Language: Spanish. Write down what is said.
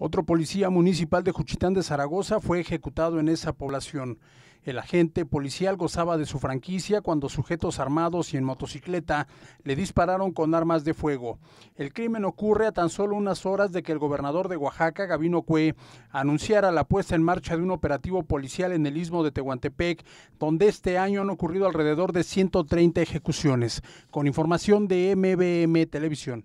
Otro policía municipal de Juchitán de Zaragoza fue ejecutado en esa población. El agente policial gozaba de su franquicia cuando sujetos armados y en motocicleta le dispararon con armas de fuego. El crimen ocurre a tan solo unas horas de que el gobernador de Oaxaca, Gabino Cue, anunciara la puesta en marcha de un operativo policial en el istmo de Tehuantepec, donde este año han ocurrido alrededor de 130 ejecuciones. Con información de MBM Televisión.